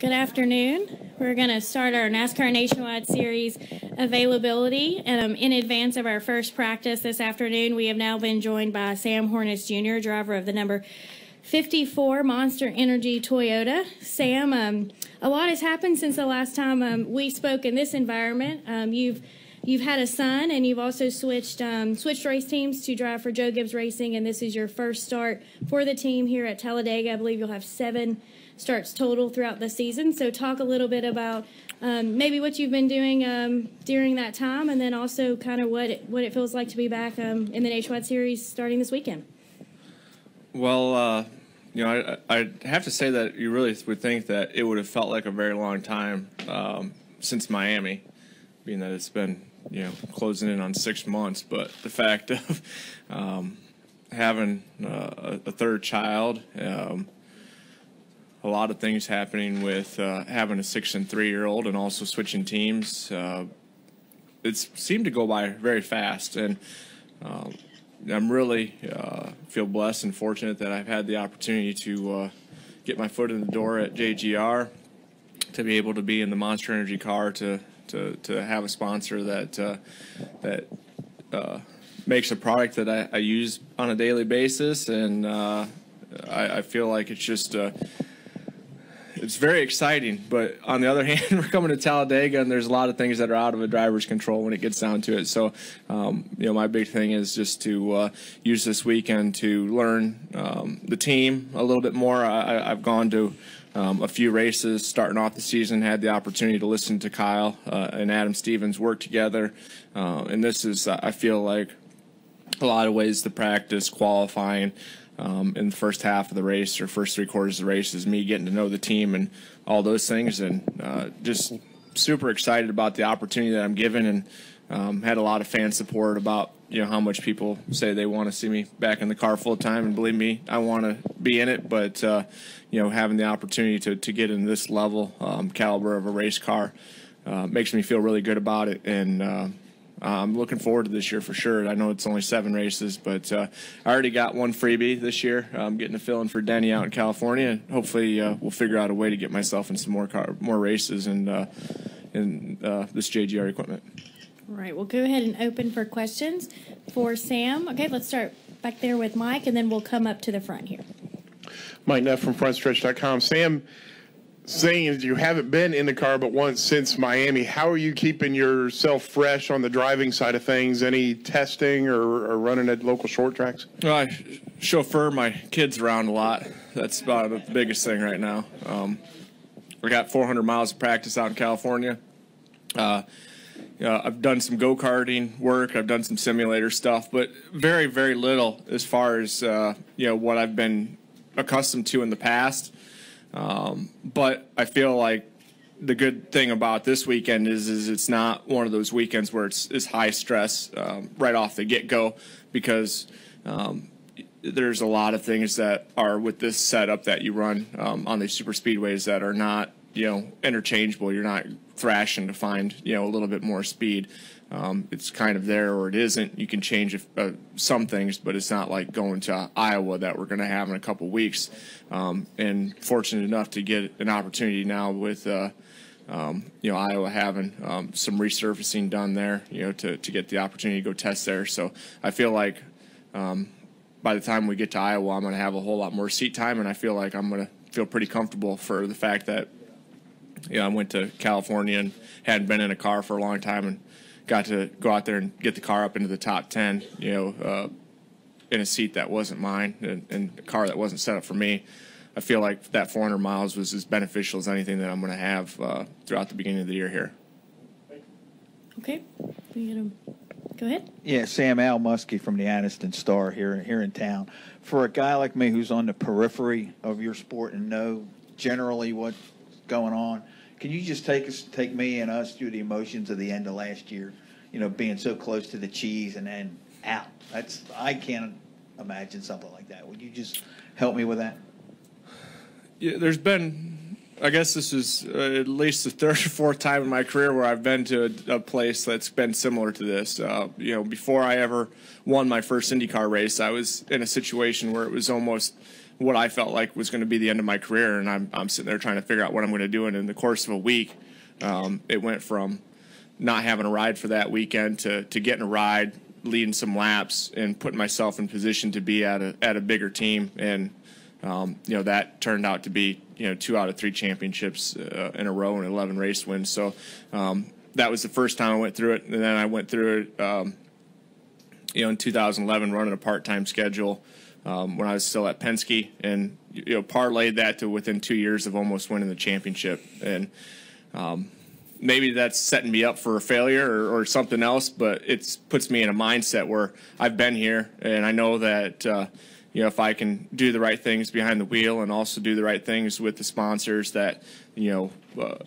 Good afternoon. We're going to start our NASCAR Nationwide Series availability. Um, in advance of our first practice this afternoon, we have now been joined by Sam Hornish Jr., driver of the number 54 Monster Energy Toyota. Sam, um, a lot has happened since the last time um, we spoke in this environment. Um, you've you've had a son, and you've also switched um, switched race teams to drive for Joe Gibbs Racing, and this is your first start for the team here at Talladega. I believe you'll have seven starts total throughout the season. So talk a little bit about um, maybe what you've been doing um, during that time, and then also kind of what it, what it feels like to be back um, in the Nationwide Series starting this weekend. Well, uh, you know, I, I have to say that you really would think that it would have felt like a very long time um, since Miami, being that it's been you know closing in on six months. But the fact of um, having uh, a, a, third child um, a lot of things happening with uh, having a six and three year old and also switching teams. Uh, it's seemed to go by very fast, and um, I'm really uh, feel blessed and fortunate that I've had the opportunity to uh, get my foot in the door at JGR, to be able to be in the Monster Energy car, to to, to have a sponsor that uh, that uh, makes a product that I, I, use on a daily basis, and I, I, feel like it's just it's very exciting. But on the other hand, we're coming to Talladega, and there's a lot of things that are out of a driver's control when it gets down to it. So, um, you know, my big thing is just to uh, use this weekend to learn um, the team a little bit more. I, have gone to um, a few races starting off the season, had the opportunity to listen to Kyle uh, and Adam Stevens work together, uh, and this is, I feel like, a lot of ways to practice qualifying um, in the first half of the race or first three quarters of the race is me getting to know the team and all those things, and uh, just super excited about the opportunity that I'm given, and um, had a lot of fan support about you know how much people say they want to see me back in the car full time, and believe me, I want to be in it, but uh, you know having the opportunity to to get in this level um, caliber of a race car uh, makes me feel really good about it, and uh, I'm looking forward to this year for sure. I know it's only seven races, but uh, I already got one freebie this year. I'm getting a fill in for Denny out in California. and Hopefully, uh, we'll figure out a way to get myself in some more car, more races and uh, in uh, this JGR equipment. All right, we'll go ahead and open for questions for Sam. Okay, let's start back there with Mike, and then we'll come up to the front here. Mike Neff from FrontStretch.com. Sam, saying you haven't been in the car but once since Miami. How are you keeping yourself fresh on the driving side of things? Any testing or, or running at local short tracks? Well, I chauffeur my kids around a lot. That's about the biggest thing right now. Um, we got 400 miles of practice out in California. Uh, I've done some go karting work. I've done some simulator stuff, but very, very little as far as uh, you know what I've been accustomed to in the past. Um, but I feel like the good thing about this weekend is is it's not one of those weekends where it's, it's high stress um, right off the get go because um, there's a lot of things that are with this setup that you run um, on these super speedways that are not you know interchangeable. You're not thrashing to find you know a little bit more speed. Um, it's kind of there or it isn't. You can change uh, some things, but it's not like going to Iowa that we're going to have in a couple weeks. Um, and fortunate enough to get an opportunity now with. Uh, um, you know, Iowa having um, some resurfacing done there, you know, to, to get the opportunity to go test there. So I feel like um, by the time we get to Iowa, I'm going to have a whole lot more seat time, and I feel like I'm going to feel pretty comfortable for the fact that, you know, I went to California and hadn't been in a car for a long time and got to go out there and get the car up into the top 10, you know, uh, in a seat that wasn't mine and, and a car that wasn't set up for me. I feel like that 400 miles was as beneficial as anything that I'm going to have uh, throughout the beginning of the year here. Okay. You go ahead. Yeah, Sam Al Muskie from the Anniston Star here here in town. For a guy like me who's on the periphery of your sport and know generally what's going on, can you just take us, take me and us through the emotions of the end of last year? You know, being so close to the cheese and then out. That's I can't imagine something like that. Would you just help me with that? Yeah, there's been, I guess this is uh, at least the third or fourth time in my career where I've been to a, a place that's been similar to this. Uh, you know, before I ever won my first IndyCar race, I was in a situation where it was almost what I felt like was going to be the end of my career, and I'm I'm sitting there trying to figure out what I'm going to do. And in the course of a week, um, it went from not having a ride for that weekend to to getting a ride, leading some laps, and putting myself in position to be at a at a bigger team. And um, you know that turned out to be you know two out of three championships uh, in a row and 11 race wins. So um, that was the first time I went through it, and then I went through it. Um, you know, in 2011, running a part-time schedule um, when I was still at Penske, and you know, parlayed that to within two years of almost winning the championship. And um, maybe that's setting me up for a failure or, or something else, but it puts me in a mindset where I've been here, and I know that. Uh, you know, if I can do the right things behind the wheel and also do the right things with the sponsors, that you know, uh,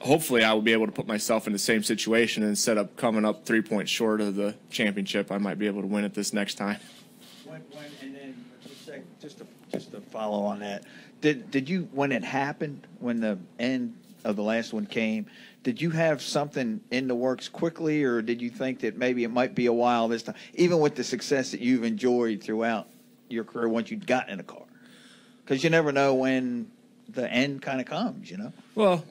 hopefully I will be able to put myself in the same situation and instead of coming up three points short of the championship. I might be able to win it this next time. And then just, a, just to just to follow on that, did did you when it happened when the end of the last one came? Did you have something in the works quickly, or did you think that maybe it might be a while this time, even with the success that you've enjoyed throughout your career once you'd gotten in a car? Because you never know when the end kind of comes, you know. Well,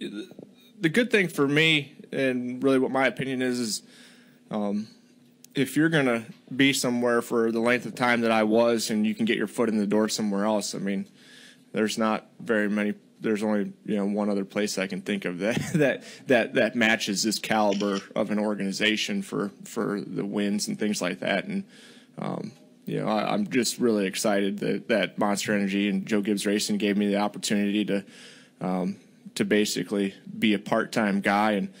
the good thing for me, and really what my opinion is, is um, if you're going to be somewhere for the length of time that I was, and you can get your foot in the door somewhere else, I mean, there's not very many. There's only you know one other place I can think of that that that that matches this caliber of an organization for for the wins and things like that. And um, you know, I, am just really excited that that Monster Energy and Joe Gibbs Racing gave me the opportunity to um, to basically be a part-time guy and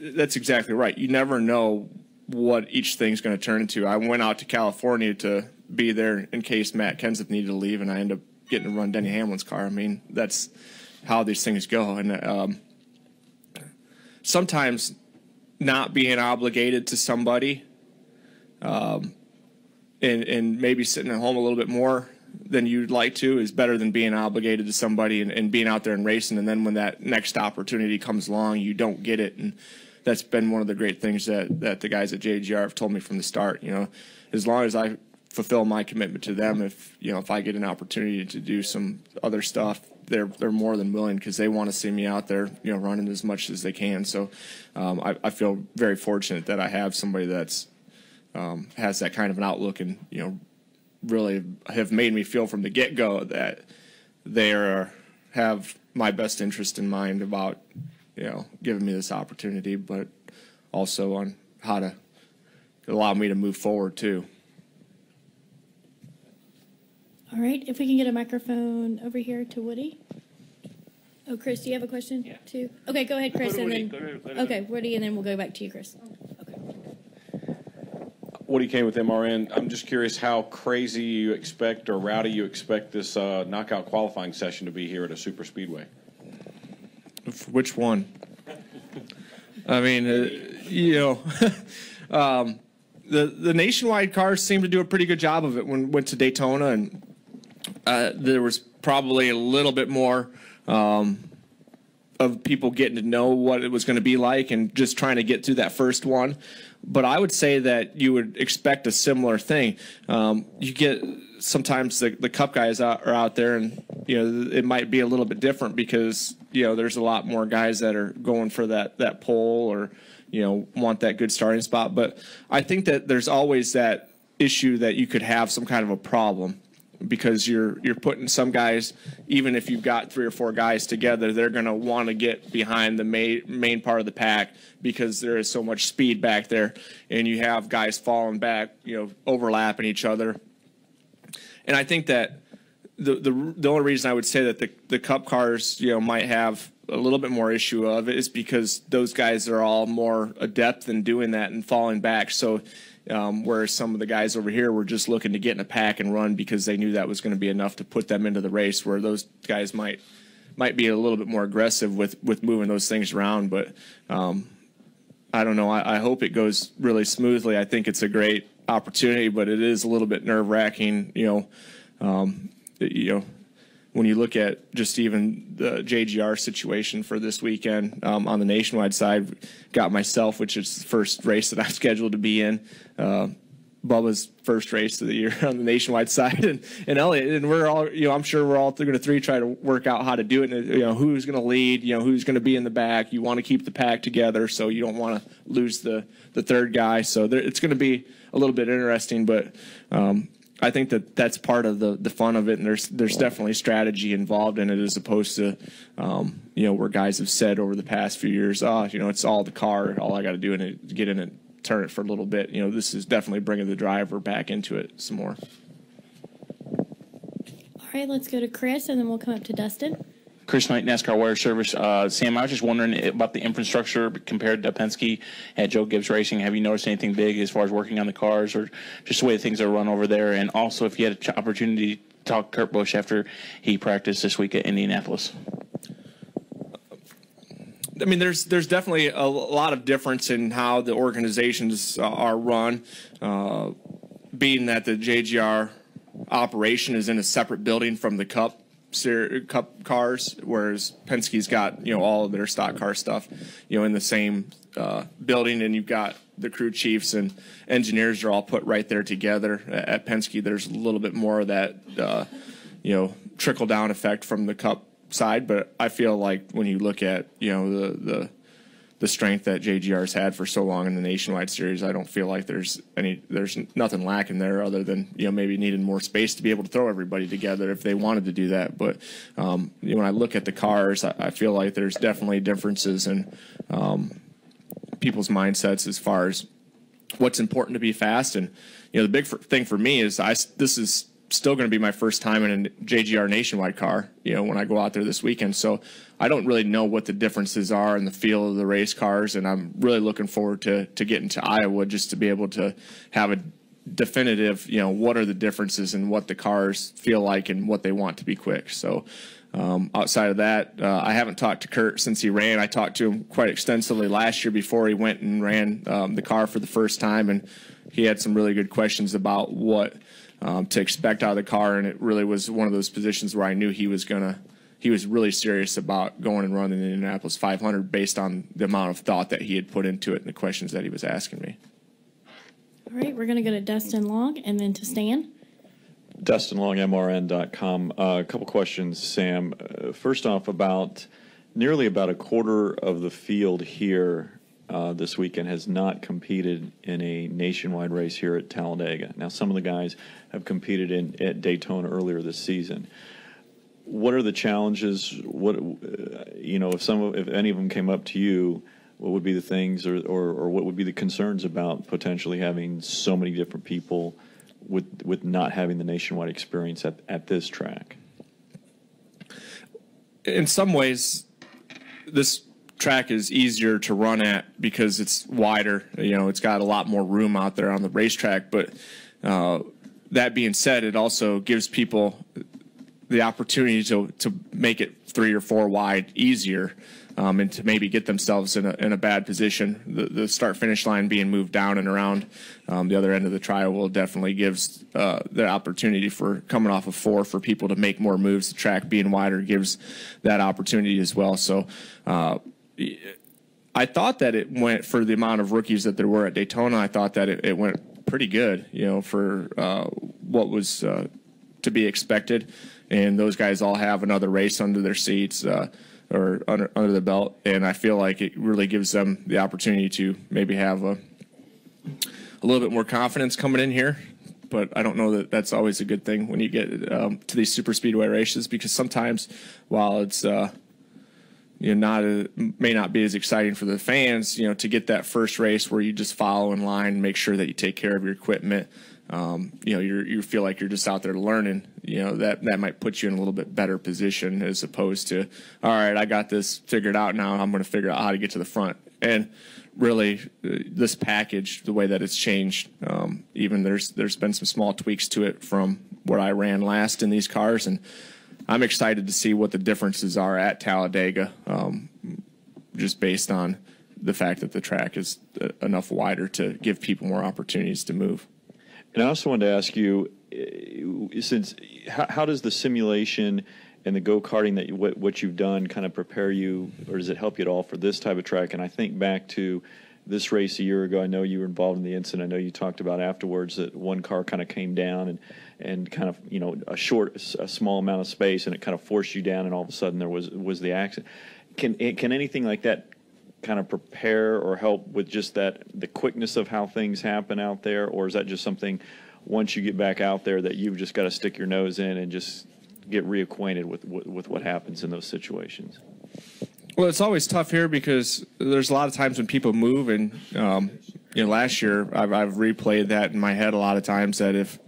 that's exactly right you never know what each thing's going to turn into i went out to california to be there in case matt kenseth needed to leave and i end up getting to run denny hamlin's car i mean that's how these things go and um, sometimes not being obligated to somebody um, and, and maybe sitting at home a little bit more than you'd like to is better than being obligated to somebody and, and, being out there and racing. And then when that next opportunity comes along, you don't get it. And that's been one of the great things that, that the guys at JGR have told me from the start. You know, as long as I fulfill my commitment to them, if you know if I get an opportunity to do some other stuff, they're they're more than willing because they want to see me out there, you know, running as much as they can. So um, I, I feel very fortunate that I have somebody that's um, has that kind of an outlook and you know really have made me feel from the get go that they are have my best interest in mind about you know giving me this opportunity, but also on how to allow me to move forward too. All right, if we can get a microphone over here to Woody. Oh, Chris, do you have a question yeah. too? Okay, go ahead, Chris, and then okay, Woody, and then we'll go back to you, Chris. Okay. Woody Cain with MRN. I'm just curious how crazy you expect or rowdy you expect this uh, knockout qualifying session to be here at a super speedway. Which one? I mean, uh, you know, um, the the nationwide cars seem to do a pretty good job of it. When went to Daytona, and uh, there was probably a little bit more. Um, of people getting to know what it was going to be like and just trying to get through that first one. But I would say that you would expect a similar thing. Um, you get sometimes the, the cup guys out, are out there and you know it might be a little bit different because you know there's a lot more guys that are going for that that pole or you know want that good starting spot but i think that there's always that issue that you could have some kind of a problem because you're you're putting some guys, even if you've got three or four guys together, they're going to want to get behind the main main part of the pack because there is so much speed back there, and you have guys falling back, you know, overlapping each other. And I think that the the the only reason I would say that the the Cup cars, you know, might have a little bit more issue of it is because those guys are all more adept in doing that and falling back. So um, whereas some of the guys over here were just looking to get in a pack and run because they knew that was going to be enough to put them into the race. Where those guys might might be a little bit more aggressive with with moving those things around. But um, I don't know. I, I, hope it goes really smoothly. I think it's a great opportunity, but it is a little bit nerve wracking. You know, um, you know when you look at just even the JGR situation for this weekend um, on the nationwide side, got myself, which is the first race that I'm scheduled to be in. Uh, Bubba's first race of the year on the nationwide side, and, and Elliott, and we're all, you know, I'm sure we're all going to three try to work out how to do it. And, you know, who's going to lead, you know, who's going to be in the back. You want to keep the pack together, so you don't want to lose the the third guy. So there, it's going to be a little bit interesting, but um, I think that that's part of the the fun of it, and there's there's definitely strategy involved in it as opposed to, um, you know, where guys have said over the past few years, oh, you know, it's all the car, all I got to do is get in it turn it for a little bit. You know, this is definitely bringing the driver back into it some more. All right, let's go to Chris, and then we'll come up to Dustin. Chris Knight, NASCAR Wire Service. Uh, Sam, I was just wondering about the infrastructure compared to Penske at Joe Gibbs Racing. Have you noticed anything big as far as working on the cars or just the way things are run over there? And also, if you had an opportunity to talk to Kurt Busch after he practiced this week at Indianapolis. I mean, there's there's definitely a lot of difference in how the organizations are run, uh, being that the JGR operation is in a separate building from the Cup Cup cars, whereas Penske's got you know all of their stock car stuff, you know, in the same uh, building, and you've got the crew chiefs and engineers are all put right there together. At Penske, there's a little bit more of that, uh, you know, trickle down effect from the Cup side, but I feel like when you look at you know the the the strength that JGR's had for so long in the nationwide series, I don't feel like there's any there's nothing lacking there other than you know maybe needing more space to be able to throw everybody together if they wanted to do that. But um, when I look at the cars, I, I, feel like there's definitely differences in um, people's mindsets as far as what's important to be fast. And you know, the big thing for me is I this is still going to be my first time in a JGR nationwide car, you know, when I go out there this weekend. So I don't really know what the differences are in the feel of the race cars, and I'm really looking forward to to getting to Iowa just to be able to have a definitive, you know, what are the differences and what the cars feel like and what they want to be quick. So. Um, outside of that, uh, I haven't talked to Kurt since he ran. I talked to him quite extensively last year before he went and ran um, the car for the first time, and he had some really good questions about what um, to expect out of the car, and it really was one of those positions where I knew he was gonna. He was really serious about going and running the Indianapolis 500 based on the amount of thought that he had put into it and the questions that he was asking me. All right, we're going to go to Dustin Long and then to Stan. Dustin Long, MRN.com. Uh, a couple questions, Sam. Uh, first off, about nearly about a quarter of the field here uh, this weekend has not competed in a nationwide race here at Talladega. Now, some of the guys have competed in at Daytona earlier this season. What are the challenges? What uh, you know, if some, if any of them came up to you, what would be the things, or, or, or what would be the concerns about potentially having so many different people with with not having the nationwide experience at at this track? In some ways, this track is easier to run at because it's wider. You know, it's got a lot more room out there on the racetrack. But uh, that being said, it also gives people the opportunity to to make it three or four wide easier. Um, and to maybe get themselves in a, in a bad position. The, the start finish line being moved down and around um, the other end of the tri-oval will definitely gives uh, the opportunity for coming off of four for people to make more moves. The track being wider gives that opportunity as well. So uh, I thought that it went for the amount of rookies that there were at Daytona. I thought that it, it went pretty good, you know, for uh, what was uh, to be expected. And those guys all have another race under their seats uh, or under, under the belt. And I feel like it really gives them the opportunity to maybe have a, a little bit more confidence coming in here. But I don't know that that's always a good thing when you get um, to these super speedway races because sometimes while it's uh, you know not a, may not be as exciting for the fans you know to get that first race where you just follow in line make sure that you take care of your equipment. Um, you know you you feel like you're just out there learning you know that that might put you in a little bit better position as opposed to all right I got this figured out now I'm going to figure out how to get to the front. And really uh, this package the way that it's changed um, even there's there's been some small tweaks to it from what I ran last in these cars. And I'm excited to see what the differences are at Talladega, um, just based on the fact that the track is uh, enough wider to give people more opportunities to move. And I also wanted to ask you, uh, since how, how does the simulation and the go karting that you, what, what you've done kind of prepare you, or does it help you at all for this type of track? And I think back to this race a year ago. I know you were involved in the incident. I know you talked about afterwards that one car kind of came down and and kind of you know a short, a small amount of space, and it kind of forced you down, and all of a sudden there was was the accident. Can eh, can anything like that kind of prepare or help with just that the quickness of how things happen out there, or is that just something once you get back out there that you've just got to stick your nose in and just get reacquainted with with, with what happens in those situations? Well, it's always tough here because there's a lot of times when people move, and um, you know, last year I've, I've replayed that in my head a lot of times that if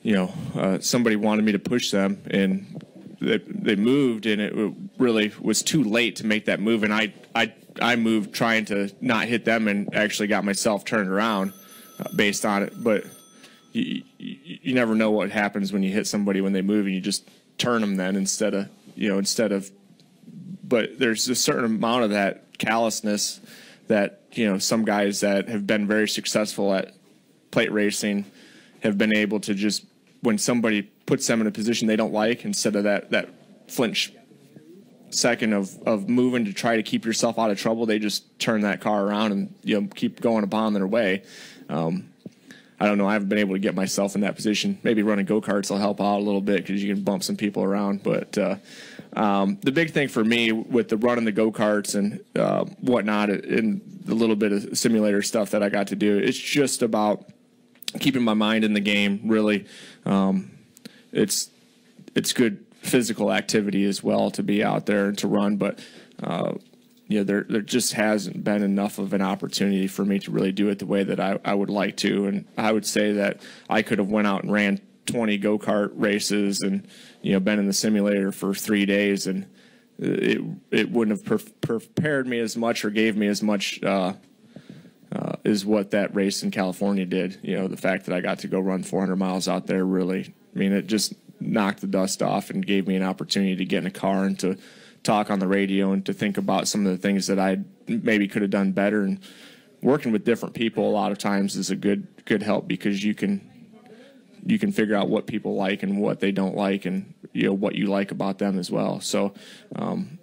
you know uh, somebody wanted me to push them and they, they moved and it really was too late to make that move, and I I I moved trying to not hit them and actually got myself turned around uh, based on it, but. You, you, you never know what happens when you hit somebody when they move and you just turn them then instead of you know instead of but there's a certain amount of that callousness that you know some guys that have been very successful at plate racing have been able to just when somebody puts them in a position they don't like instead of that that flinch second of of moving to try to keep yourself out of trouble they just turn that car around and you know keep going upon their way um, I don't know. I haven't been able to get myself in that position. Maybe running go karts will help out a little bit because you can bump some people around. But uh, um, the big thing for me with the running the go karts and uh, whatnot, and the little bit of simulator stuff that I got to do, it's just about keeping my mind in the game. Really, um, it's it's good physical activity as well to be out there and to run, but. Uh, you know, there there just hasn't been enough of an opportunity for me to really do it the way that I, I would like to. And I would say that I could have went out and ran 20 go kart races and you know been in the simulator for three days and it it wouldn't have pre- prepared me as much or gave me as much uh, uh, is what that race in California did. You know, the fact that I got to go run 400 miles out there really, I mean, it just knocked the dust off and gave me an opportunity to get in a car and to talk on the radio and to think about some of the things that I maybe could have done better. And working with different people a lot of times is a good good help because you can you can figure out what people like and what they don't like, and you know what you like about them as well. So um,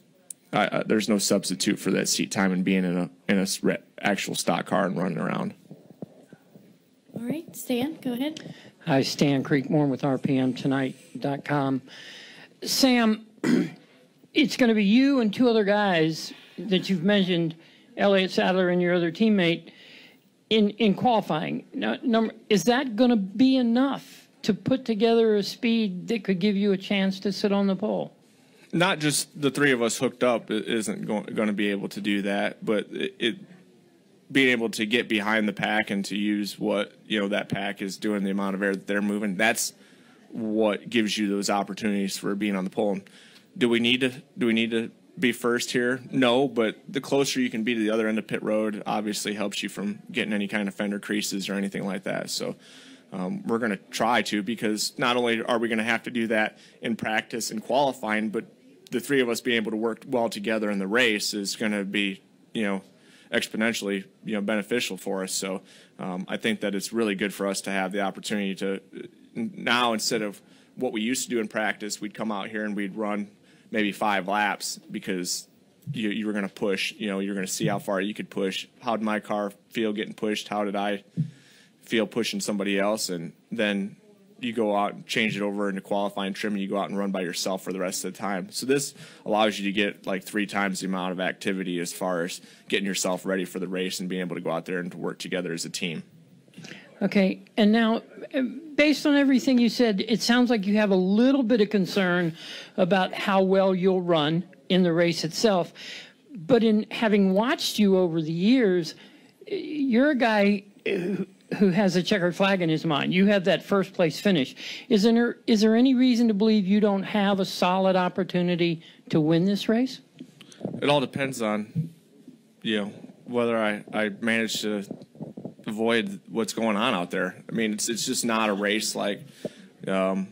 I, I, there's no substitute for that seat time and being in a in a actual stock car and running around. All right, Stan, go ahead. Hi, Stan Creekmore with RPMTonight.com. Sam, it's going to be you and two other guys that you've mentioned, Elliott Sadler and your other teammate in, in qualifying. Number, is that going to be enough to put together a speed that could give you a chance to sit on the pole? Not just the three of us hooked up isn't going, to be able to do that, but it, it being able to get behind the pack and to use what you know that pack is doing, the amount of air that they're moving. That's what gives you those opportunities for being on the pole. Do we need to? Do we need to be first here? No, but the closer you can be to the other end of pit road, obviously helps you from getting any kind of fender creases or anything like that. So um, we're going to try to because not only are we going to have to do that in practice and qualifying, but the three of us being able to work well together in the race is going to be, you know, exponentially, you know, beneficial for us. So um, I think that it's really good for us to have the opportunity to now instead of what we used to do in practice, we'd come out here and we'd run maybe five laps because you, you were going to push. You know, you're going to see how far you could push. How did my car feel getting pushed? How did I feel pushing somebody else? And then you go out and change it over into qualifying trim and you go out and run by yourself for the rest of the time. So this allows you to get like three times the amount of activity as far as getting yourself ready for the race and being able to go out there and to work together as a team. Okay, and now, based on everything you said, it sounds like you have a little bit of concern about how well you'll run in the race itself. But in having watched you over the years, you're a guy who, has a checkered flag in his mind. You have that first place finish. Is there is there any reason to believe you don't have a solid opportunity to win this race? It all depends on, you know, whether I I manage to avoid what's going on out there. I mean, it's it's just not a race like, um,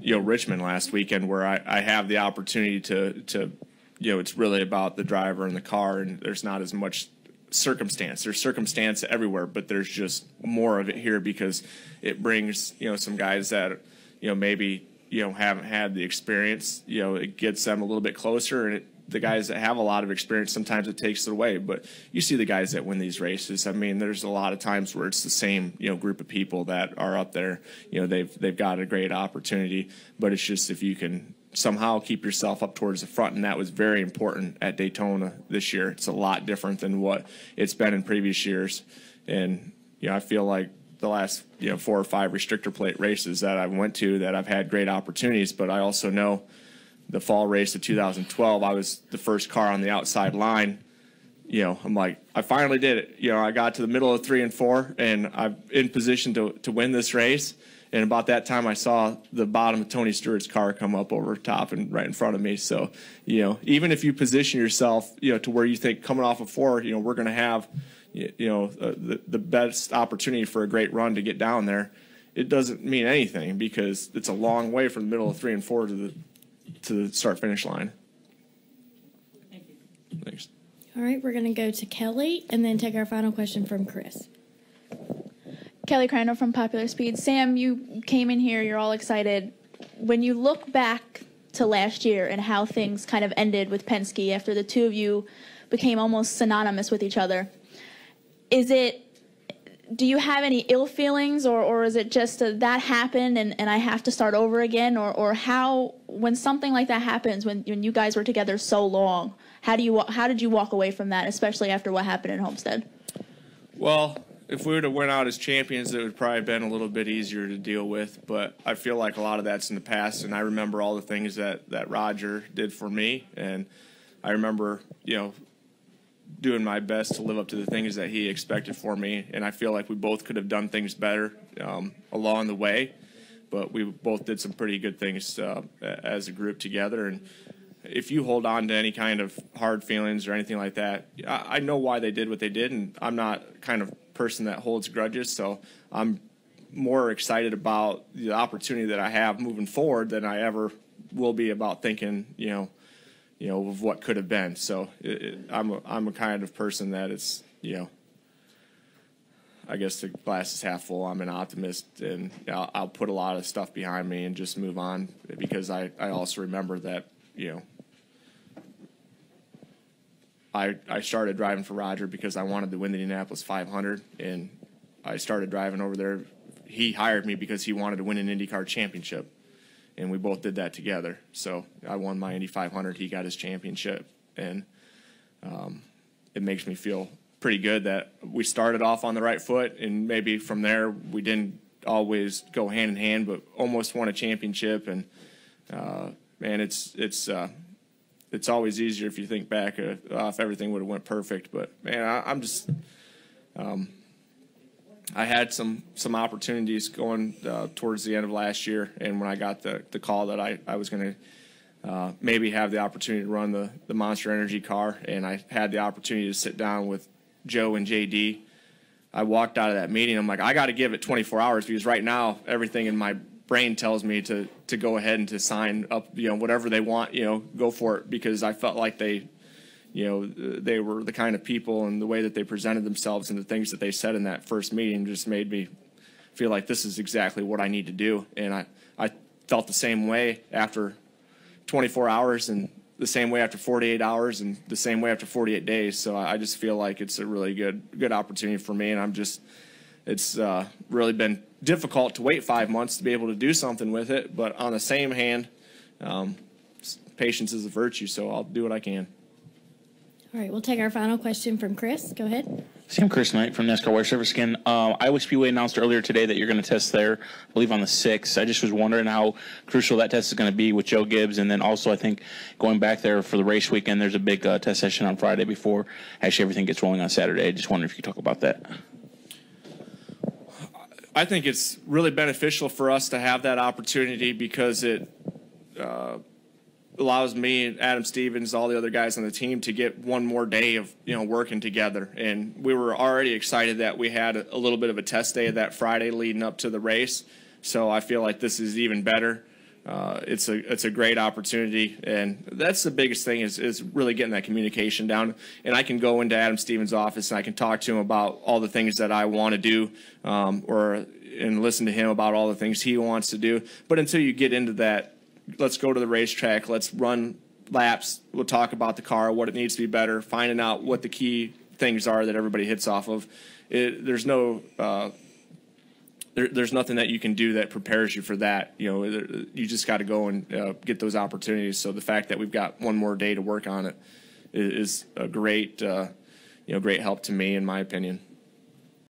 you know, Richmond last weekend where I, I have the opportunity to to, you know, it's really about the driver and the car, and there's not as much circumstance. There's circumstance everywhere, but there's just more of it here because it brings you know some guys that you know maybe you know haven't had the experience. You know, it gets them a little bit closer, and it the guys that have a lot of experience, sometimes it takes it away. But you see the guys that win these races. I mean, there's a lot of times where it's the same, you know, group of people that are up there. You know, they've they've got a great opportunity, but it's just if you can somehow keep yourself up towards the front, and that was very important at Daytona this year. It's a lot different than what it's been in previous years, and you know, I feel like the last you know four or five restrictor plate races that I went to that I've had great opportunities, but I also know the fall race of 2012, I was the first car on the outside line. You know, I'm like, I finally did it. You know, I got to the middle of three and four, and I'm in position to to win this race. And about that time, I saw the bottom of Tony Stewart's car come up over top and right in front of me. So, you know, even if you position yourself, you know, to where you think coming off of four, you know, we're going to have, you know, uh, the the best opportunity for a great run to get down there, it doesn't mean anything because it's a long way from the middle of three and four to the to the start finish line. Thank you. Thanks. All right, we're going to go to Kelly and then take our final question from Chris. Kelly Crandall from Popular Speed. Sam, you came in here, you're all excited. When you look back to last year and how things kind of ended with Penske after the two of you became almost synonymous with each other, is it do you have any ill feelings or, or is it just a, that happened and, and I have to start over again? Or, or how when something like that happens when, when you guys were together so long how do you how did you walk away from that especially after what happened in Homestead? Well if we would have went out as champions it would probably have been a little bit easier to deal with but I feel like a lot of that's in the past and I remember all the things that that Roger did for me and I remember you know doing my best to live up to the things that he expected for me. And I feel like we both could have done things better um, along the way, but we both did some pretty good things uh, as a group together. And if you hold on to any kind of hard feelings or anything like that, I, I know why they did what they did, and I'm not kind of person that holds grudges, so I'm more excited about the opportunity that I have moving forward than I ever will be about thinking, you know you know, of what could have been. So it, it, I'm a, I'm a kind of person that is, you know, I guess the glass is half full. I'm an optimist, and I'll, I'll, put a lot of stuff behind me and just move on because I, I also remember that, you know, I, I started driving for Roger because I wanted to win the Indianapolis 500, and I started driving over there. He hired me because he wanted to win an IndyCar championship and we both did that together. So I won my Indy 500. He got his championship, and um, it makes me feel pretty good that we started off on the right foot, and maybe from there we didn't always go hand in hand, but almost won a championship. And uh, man, it's it's uh, it's always easier if you think back uh, if everything would have went perfect. But man, I, am just um, I had some some opportunities going uh, towards the end of last year, and when I got the the call that I I was going to uh, maybe have the opportunity to run the the Monster Energy car, and I had the opportunity to sit down with Joe and JD. I walked out of that meeting. I'm like, I got to give it 24 hours because right now everything in my brain tells me to to go ahead and to sign up, you know, whatever they want, you know, go for it because I felt like they you know, they were the kind of people and the way that they presented themselves and the things that they said in that first meeting just made me feel like this is exactly what I need to do. And I, I felt the same way after 24 hours and the same way after 48 hours and the same way after 48 days. So I just feel like it's a really good, good opportunity for me. And I'm just, it's uh, really been difficult to wait five months to be able to do something with it. But on the same hand, um, patience is a virtue. So I'll do what I can. All right, we'll take our final question from Chris. Go ahead. Sam Chris Knight from NASCAR Wire Service again. Uh, Iowa Speedway announced earlier today that you're going to test there, I believe on the 6th. I just was wondering how crucial that test is going to be with Joe Gibbs. And then also, I think going back there for the race weekend, there's a big uh, test session on Friday before actually everything gets rolling on Saturday. I just wonder if you could talk about that. I think it's really beneficial for us to have that opportunity because it uh, allows me and Adam Stevens, all the other guys on the team, to get one more day of you know working together. And we were already excited that we had a little bit of a test day that Friday leading up to the race. So I feel like this is even better. Uh, it's a it's a great opportunity, and that's the biggest thing is is really getting that communication down. And I can go into Adam Stevens' office and I can talk to him about all the things that I want to do, um, or and listen to him about all the things he wants to do. But until you get into that let's go to the racetrack, let's run laps, we'll talk about the car, what it needs to be better, finding out what the key things are that everybody hits off of. It, there's no uh, there, there's nothing that you can do that prepares you for that. You know, you just got to go and uh, get those opportunities. So the fact that we've got one more day to work on it is, a great, uh, you know, great help to me, in my opinion.